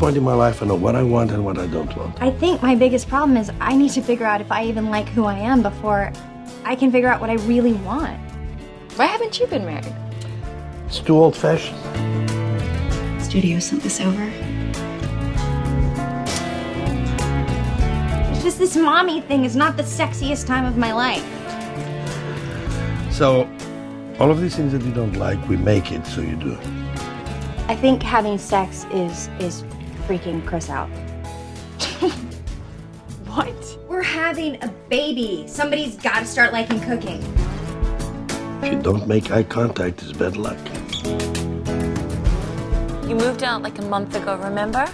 point in my life, I know what I want and what I don't want. I think my biggest problem is I need to figure out if I even like who I am before I can figure out what I really want. Why haven't you been married? It's too old fashioned. Studio sent this over. It's just this mommy thing is not the sexiest time of my life. So, all of these things that you don't like, we make it so you do. I think having sex is is freaking Chris out. What? We're having a baby. Somebody's got to start liking cooking. If you don't make eye contact, it's bad luck. You moved out like a month ago, remember?